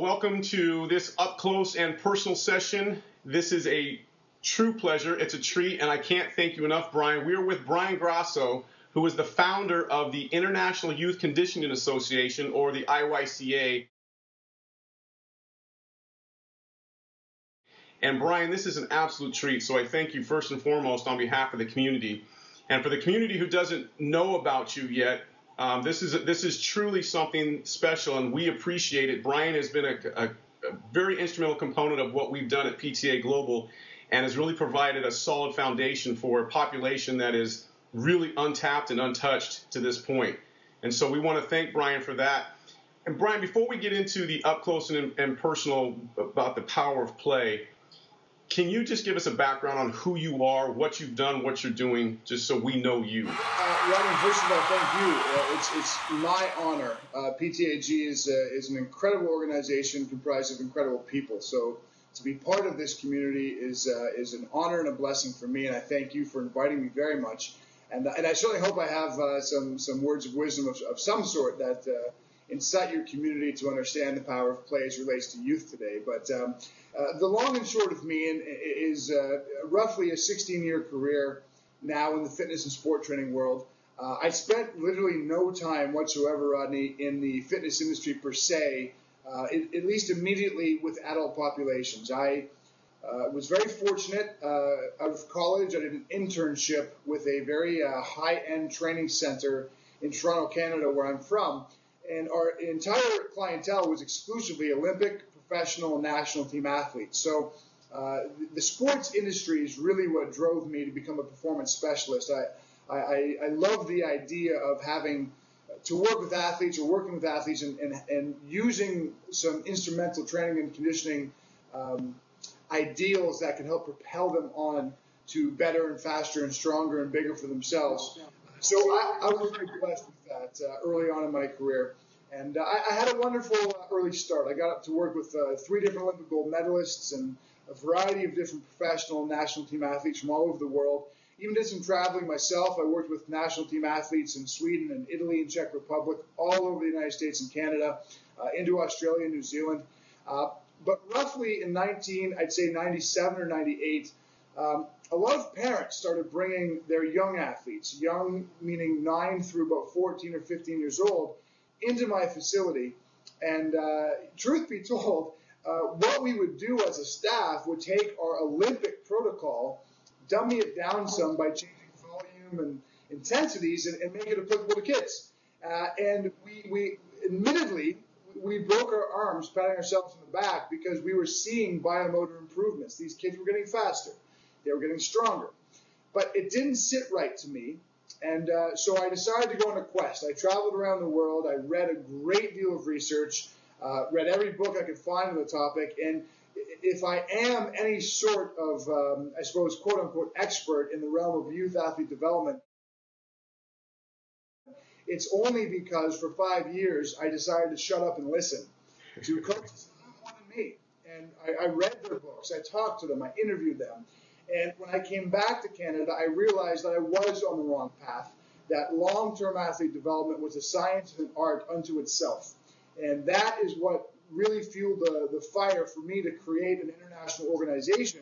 Welcome to this up close and personal session. This is a true pleasure. It's a treat, and I can't thank you enough, Brian. We are with Brian Grasso, who is the founder of the International Youth Conditioning Association, or the IYCA. And Brian, this is an absolute treat, so I thank you first and foremost on behalf of the community. And for the community who doesn't know about you yet, um, this is this is truly something special, and we appreciate it. Brian has been a, a, a, very instrumental component of what we've done at PTA Global, and has really provided a solid foundation for a population that is really untapped and untouched to this point. And so we want to thank Brian for that. And Brian, before we get into the up close and, and personal about the power of play, can you just give us a background on who you are, what you've done, what you're doing, just so we know you? Uh, Robin, first of all, thank you. Uh, it's, it's my honor. Uh, PTAG is, uh, is an incredible organization comprised of incredible people. So to be part of this community is, uh, is an honor and a blessing for me, and I thank you for inviting me very much. And, and I certainly hope I have uh, some, some words of wisdom of, of some sort that incite your community to understand the power of play as relates to youth today. But um, uh, the long and short of me is uh, roughly a 16 year career now in the fitness and sport training world. Uh, I spent literally no time whatsoever, Rodney, in the fitness industry per se, uh, at least immediately with adult populations. I uh, was very fortunate out of college. I did an internship with a very high end training center in Toronto, Canada, where I'm from. And our entire clientele was exclusively Olympic, professional national team athletes. So uh, the sports industry is really what drove me to become a performance specialist. I, I, I love the idea of having to work with athletes or working with athletes and, and, and using some instrumental training and conditioning um, ideals that can help propel them on to better and faster and stronger and bigger for themselves. So I, I was very blessed with that uh, early on in my career. And uh, I, I, had a wonderful uh, early start. I got up to work with uh, three different Olympic gold medalists and a variety of different professional national team athletes from all over the world. Even did some traveling myself. I worked with national team athletes in Sweden and Italy and Czech Republic, all over the United States and Canada, uh, into Australia and New Zealand. Uh, but roughly in 19, I'd say 97 or 98, um, a lot of parents started bringing their young athletes, young meaning 9 through about 14 or 15 years old, into my facility. And uh, truth be told, uh, what we would do as a staff would take our Olympic protocol, dummy it down some by changing volume and intensities, and, and make it applicable to kids. Uh, and we, we, admittedly, we broke our arms patting ourselves on the back because we were seeing biomotor improvements. These kids were getting faster, they were getting stronger. But it didn't sit right to me and uh, so I decided to go on a quest. I traveled around the world. I read a great deal of research, uh, read every book I could find on the topic. And if I am any sort of, um, I suppose, quote unquote, expert in the realm of youth athlete development, it's only because for five years I decided to shut up and listen to coaches who wanted me. And I, I read their books, I talked to them, I interviewed them. And when I came back to Canada, I realized that I was on the wrong path, that long term athlete development was a science and an art unto itself. And that is what really fueled the, the fire for me to create an international organization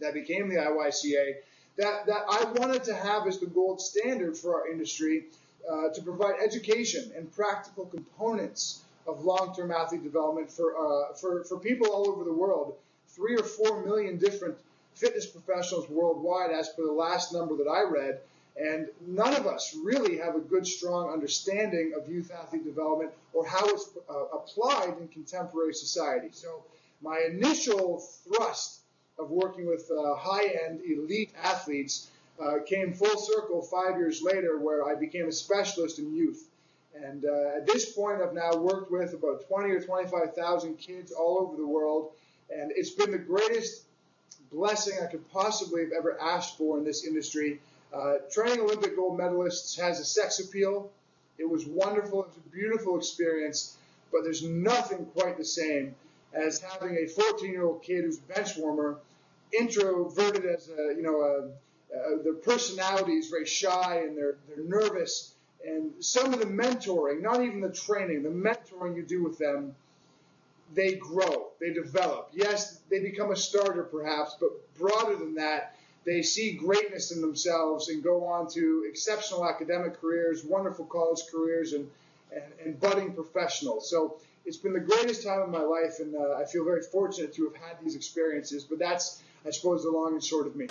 that became the IYCA that, that I wanted to have as the gold standard for our industry uh, to provide education and practical components of long-term athlete development for, uh, for, for people all over the world. Three or four million different fitness professionals worldwide as per the last number that I read. And none of us really have a good, strong understanding of youth athlete development or how it's uh, applied in contemporary society. So, my initial thrust of working with uh, high end elite athletes uh, came full circle five years later, where I became a specialist in youth. And uh, at this point, I've now worked with about 20 or 25,000 kids all over the world. And it's been the greatest blessing I could possibly have ever asked for in this industry. Uh, training Olympic gold medalists has a sex appeal. It was wonderful. It was a beautiful experience, but there's nothing quite the same as having a 14-year-old kid who's a bench warmer, introverted as a, you know, a, a, their personality is very shy and they're, they're nervous. And some of the mentoring, not even the training, the mentoring you do with them they grow, they develop. Yes, they become a starter perhaps, but broader than that, they see greatness in themselves and go on to exceptional academic careers, wonderful college careers, and, and, and budding professionals. So it's been the greatest time of my life, and uh, I feel very fortunate to have had these experiences. But that's, I suppose, the long and short of me.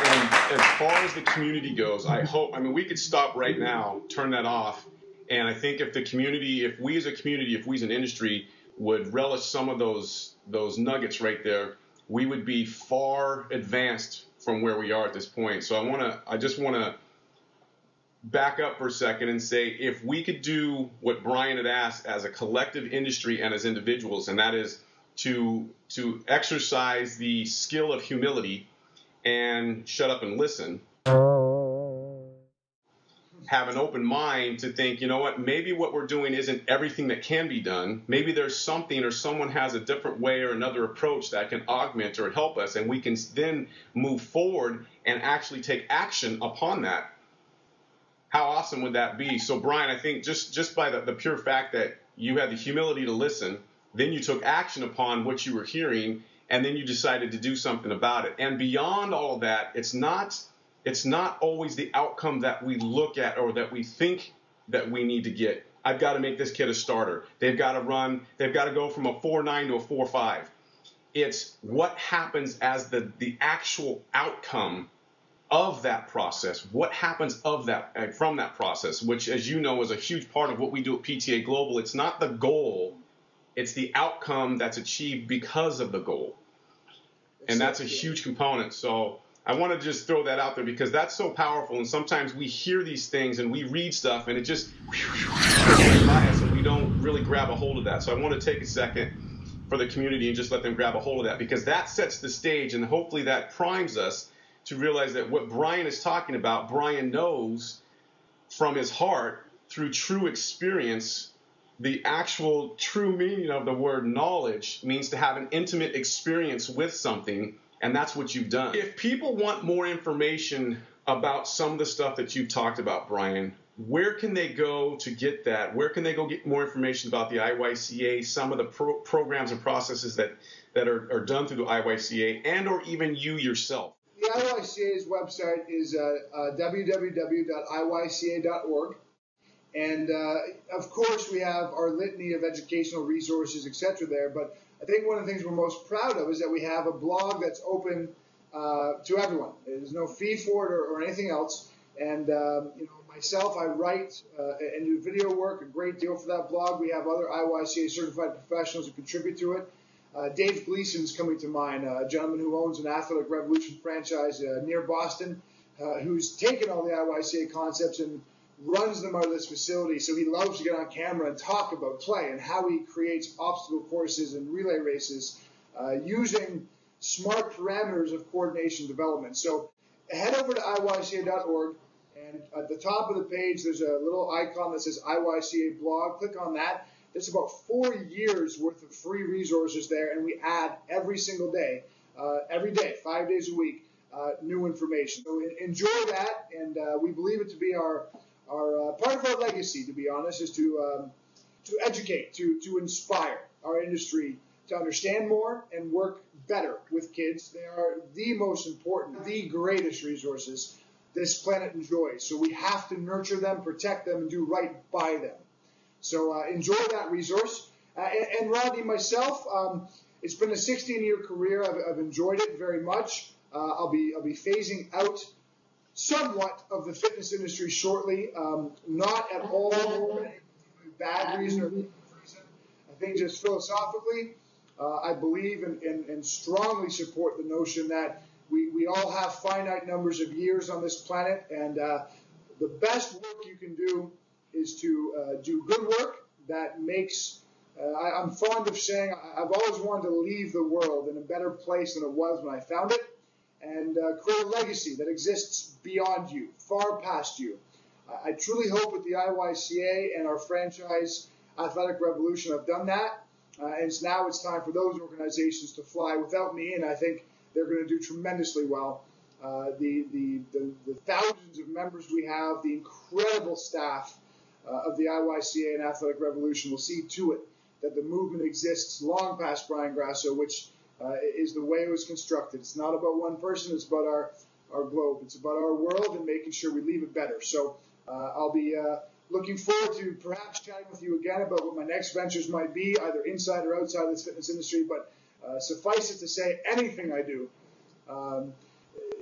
And as far as the community goes, I hope, I mean, we could stop right now, turn that off, and I think if the community, if we as a community, if we as an industry would relish some of those those nuggets right there, we would be far advanced from where we are at this point. So I want to, I just want to back up for a second and say if we could do what Brian had asked as a collective industry and as individuals, and that is to to exercise the skill of humility and shut up and listen have an open mind to think, you know what, maybe what we're doing isn't everything that can be done. Maybe there's something or someone has a different way or another approach that can augment or help us, and we can then move forward and actually take action upon that. How awesome would that be? So, Brian, I think just, just by the, the pure fact that you had the humility to listen, then you took action upon what you were hearing, and then you decided to do something about it. And beyond all of that, it's not it's not always the outcome that we look at or that we think that we need to get. I've got to make this kid a starter. They've got to run, they've got to go from a 4-9 to a 4-5. It's what happens as the, the actual outcome of that process. What happens of that uh, from that process, which as you know is a huge part of what we do at PTA Global. It's not the goal, it's the outcome that's achieved because of the goal. And that's a huge component. So I want to just throw that out there because that's so powerful. And sometimes we hear these things and we read stuff and it just by us and we don't really grab a hold of that. So I want to take a second for the community and just let them grab a hold of that because that sets the stage and hopefully that primes us to realize that what Brian is talking about, Brian knows from his heart through true experience. The actual true meaning of the word knowledge means to have an intimate experience with something and that's what you've done. If people want more information about some of the stuff that you've talked about, Brian, where can they go to get that? Where can they go get more information about the IYCA, some of the pro- programs and processes that, that are, are done through the IYCA, and or even you yourself? The IYCA's website is uh, uh, www.iyca.org. And uh, of course, we have our litany of educational resources, etc. there. But I think one of the things we're most proud of is that we have a blog that's open uh, to everyone. There's no fee for it or, or anything else. And um, you know, myself, I write uh, and do video work a great deal for that blog. We have other IYCA certified professionals who contribute to it. Uh, Dave Gleason is coming to mind, uh, a gentleman who owns an Athletic Revolution franchise uh, near Boston, uh, who's taken all the IYCA concepts and runs of this facility. So he loves to get on camera and talk about play and how he creates obstacle courses and relay races uh, using smart parameters of coordination development. So head over to iyca.org and at the top of the page there's a little icon that says IYCA blog. Click on that. There's about four years worth of free resources there, and we add every single day, uh, every day, five days a week, uh, new information. So enjoy that, and uh, we believe it to be our our uh, part of our legacy, to be honest, is to um, to educate, to to inspire our industry to understand more and work better with kids. They are the most important, the greatest resources this planet enjoys. So we have to nurture them, protect them, and do right by them. So uh, enjoy that resource. Uh, and, and, Rodney, myself, um, it's been a 16-year career. I've, I've, enjoyed it very much. Uh, I'll be I'll be phasing out somewhat of the fitness industry shortly. Um, not at all bad reason or reason. I think just philosophically, uh, I believe and, and, and, strongly support the notion that we, we all have finite numbers of years on this planet, and uh, the best work you can do is to uh, do good work that makes. Uh, I, I'm fond of saying I've always wanted to leave the world in a better place than it was when I found it and uh, create a legacy that exists beyond you, far past you. I truly hope that the IYCA and our franchise Athletic Revolution have done that. Uh, and now it's time for those organizations to fly without me, and I think they're going to do tremendously well. Uh, the, the, the, the, thousands of members we have, the incredible staff uh, of the IYCA and Athletic Revolution will see to it that the movement exists long past Brian Grasso, which uh, is the way it was constructed. It's not about one person, it's about our, our globe. It's about our world and making sure we leave it better. So uh, I'll be uh, looking forward to perhaps chatting with you again about what my next ventures might be, either inside or outside of this fitness industry. But uh, suffice it to say, anything I do, um,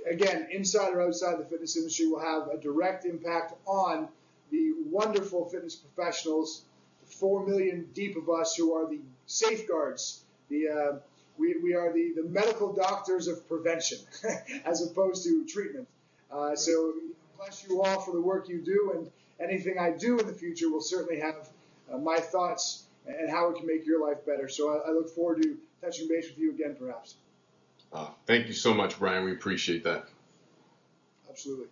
again, inside or outside the fitness industry, will have a direct impact on the wonderful fitness professionals, the four million deep of us who are the safeguards, the uh, we, we are the, the medical doctors of prevention as opposed to treatment. Uh, so bless you all for the work you do, and anything I do in the future will certainly have uh, my thoughts and how it can make your life better. So I, I look forward to touching base with you again, perhaps. Uh, thank you so much, Brian. We appreciate that. Absolutely.